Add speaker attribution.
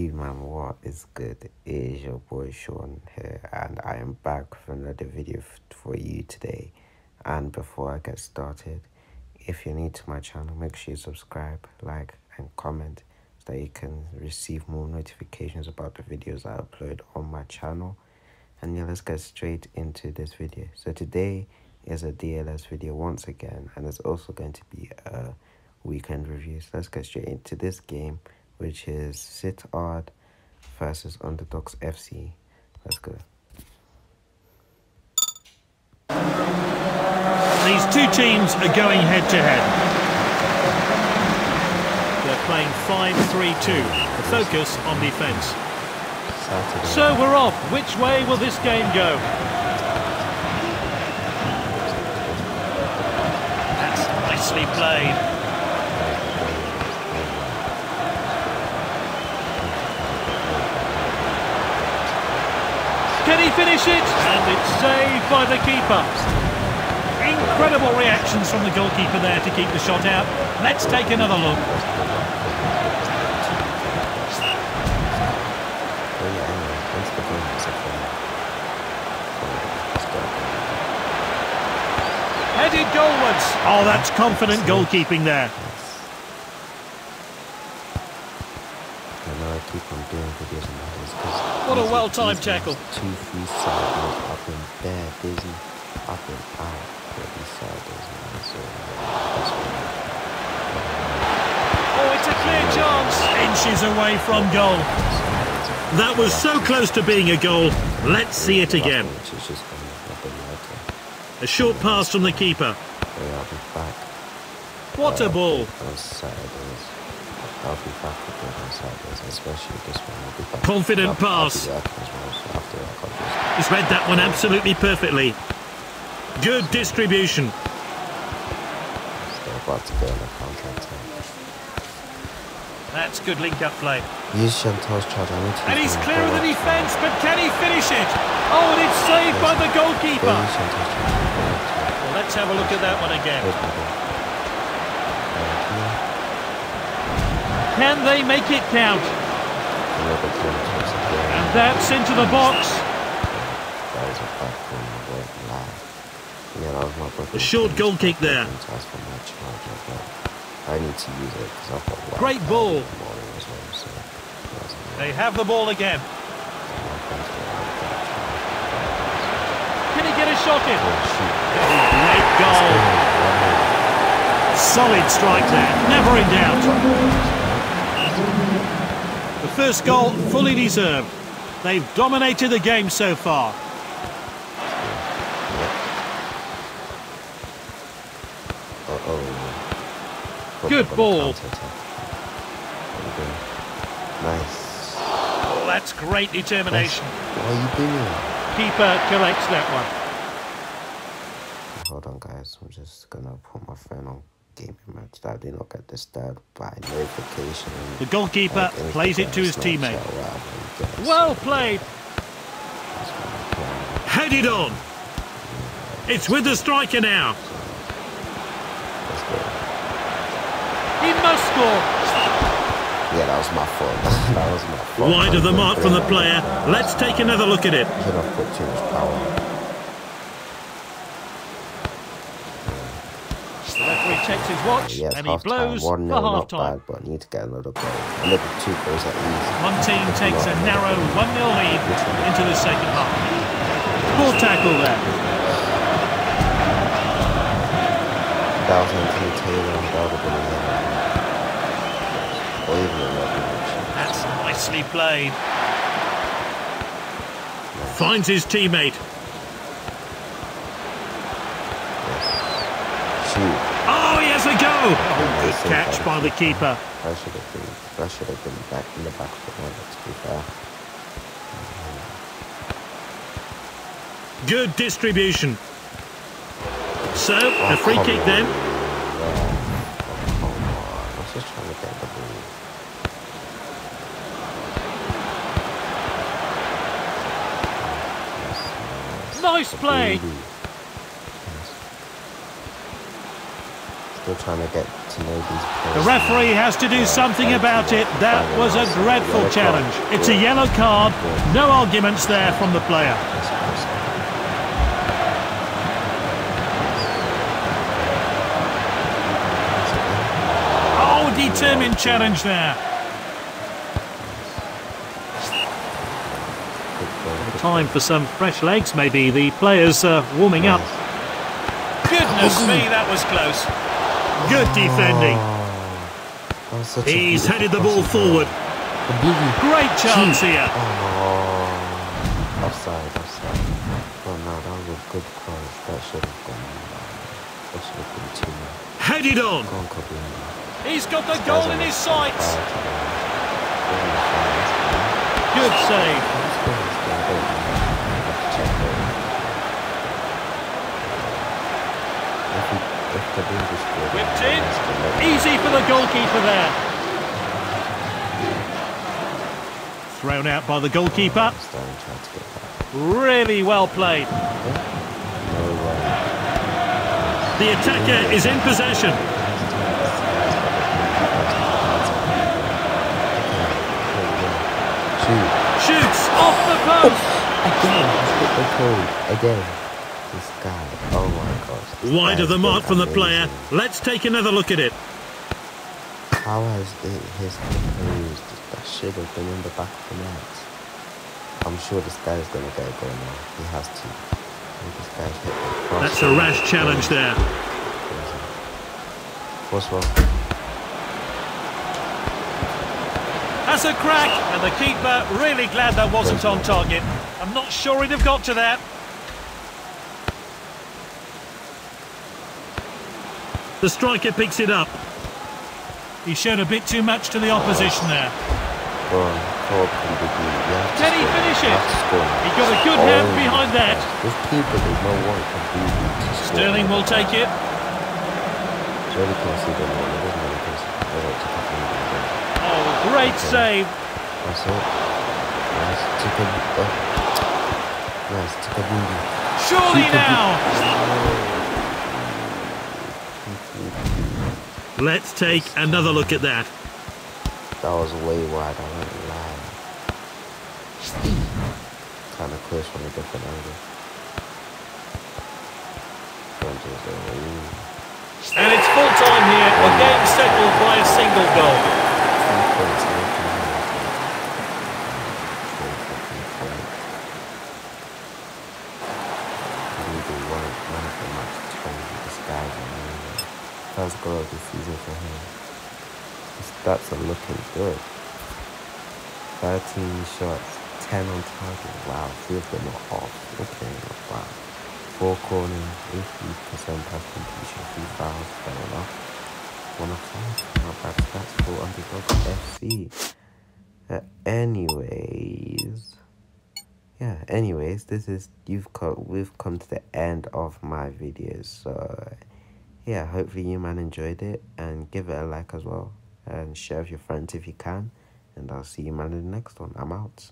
Speaker 1: you man what is good it is your boy sean here and i am back with another video for you today. And before i get started if you're new to my channel make sure you subscribe like and comment so that you can receive more notifications about the videos i upload on my channel. And yeah let's get straight into this video. So today is a dls video once again and it's also going to be a weekend review. So let's get straight into this game which is Sittard versus Underdogs FC. Let's go.
Speaker 2: These two teams are going head to head. They're playing 5-3-2, the focus on defence. So we're off. Which way will this game go? That's nicely played. Can he finish it? And it's saved by the keeper. Incredible reactions from the goalkeeper there to keep the shot out. Let's take another look. Headed goalwards. Oh, that's confident goalkeeping there.
Speaker 1: keep on doing videos on that is
Speaker 2: what a well-timed tackle.
Speaker 1: Two free sideways up and busy up and out. But these sideways, man. So
Speaker 2: Oh, it's a clear chance. Inches away from goal. That was so close to being a goal. Let's see it again. A short pass from the keeper. What a ball.
Speaker 1: I'll be back them on Saturdays, especially this one. I'll be back.
Speaker 2: Confident pass. He's read that one absolutely perfectly. Good distribution.
Speaker 1: Still about to go on a counter.
Speaker 2: That's good link-up play.
Speaker 1: Use Chantal's charge. I need to
Speaker 2: and he's clear of the defence, but can he finish it? Oh, and it's saved by the goalkeeper. Well, let's have a look at that one again. Can they make it count? And that's into the box. A short goal kick there.
Speaker 1: I need to use it because I've got
Speaker 2: Great ball. They have the ball again. Can he get a shot in? Oh, Great goal. Solid strike there. Never in doubt. First goal fully deserved. They've dominated the game so far.
Speaker 1: Uh-oh.
Speaker 2: Good ball.
Speaker 1: Nice.
Speaker 2: Oh, that's great determination.
Speaker 1: What are you doing?
Speaker 2: Keeper collects that one.
Speaker 1: Hold on, guys. I'm just gonna put my phone on gaming mode so I do not get disturbed by notification.
Speaker 2: The goalkeeper plays it to his teammate. Uh, well played. Headed on. It's with the striker now. He must score.
Speaker 1: Yeah, that was my fault. that was my fault.
Speaker 2: Wide of the mark from the player. Let's take another look at it.
Speaker 1: Should have put too much power.
Speaker 2: Checks his watch yes, and he blows
Speaker 1: One
Speaker 2: for half time.
Speaker 1: Bad, but need to get another goal. Another two goals at least.
Speaker 2: One team takes a narrow 1 0 lead into the second half. Poor tackle there.
Speaker 1: That was Anthony Taylor and Belgrade. Or even
Speaker 2: That's nicely played. Finds his teammate.
Speaker 1: Shoot.
Speaker 2: Oh, he has a go! Oh, oh good catch by the keeper.
Speaker 1: That should have been, that should have been back in the back of the net, to be fair.
Speaker 2: Good distribution. So, a free
Speaker 1: oh,
Speaker 2: kick then. Nice play.
Speaker 1: Still trying to get to know these players.
Speaker 2: The referee has to do something about it. That was a dreadful challenge. It's a yellow card. No arguments there from the player. Oh, determined challenge there. Time for some fresh legs, maybe. The players uh, warming up. Goodness me, that was close. Good defending.
Speaker 1: Oh,
Speaker 2: He's headed the ball forward. Great chance hmm. here.
Speaker 1: Oh, offside, offside. Oh no, that was a good cross. That should have gone. That should have been two.
Speaker 2: Headed on.
Speaker 1: Go on, Kobe.
Speaker 2: He's got the goal in his sights.
Speaker 1: Good.
Speaker 2: Good save. Whipped in. Easy for the goalkeeper there. Thrown out by the goalkeeper. Really well played. The attacker is in possession. Shoots off the post.
Speaker 1: Again. Again. This guy. Oh my gosh. This
Speaker 2: Wide
Speaker 1: guy
Speaker 2: of the mark from the player. Let's take another look at it.
Speaker 1: How has it, his composed? That should have been in the back of the net. I'm sure this guy is going to get a goal now. He has to. This guy's hit the.
Speaker 2: That's a rash challenge there.
Speaker 1: What's wrong?
Speaker 2: That's a crack, and the keeper really glad that wasn't on target. I'm not sure he'd have got to that. The striker picks it up. He showed a bit too much to the opposition there.
Speaker 1: Go on. Go up and begin. You have
Speaker 2: Can he finish it?
Speaker 1: have to score.
Speaker 2: He got a good hand behind that.
Speaker 1: This keeper does not want Kabungu to score.
Speaker 2: Sterling will take it.
Speaker 1: Surely consider more. He doesn't want to consider. I want to Kabungu again.
Speaker 2: Oh, great save.
Speaker 1: That's it. Nice. To Kabungu. Nice. To Kabungu.
Speaker 2: Surely
Speaker 1: Keeper-
Speaker 2: now. Let's take another look at that.
Speaker 1: That was way wide, I won't lie. Kind of close from a different angle. Front is over. Ooh.
Speaker 2: And it's full time here. The game settled by a single goal.
Speaker 1: First goal of the season for him. His stats are looking good. 13 shots, 10 on target. Wow, three of them are off. Okay, bad. Four corners, 80% pass completion, three fouls, fair enough. One of five, not bad stats for Underdog FC. Uh, anyways, yeah. Anyways, this is you've come. We've come to the end of my videos. So yeah, hopefully you man enjoyed it and give it a like as well and share with your friends if you can. And I'll see you man in the next one. I'm out.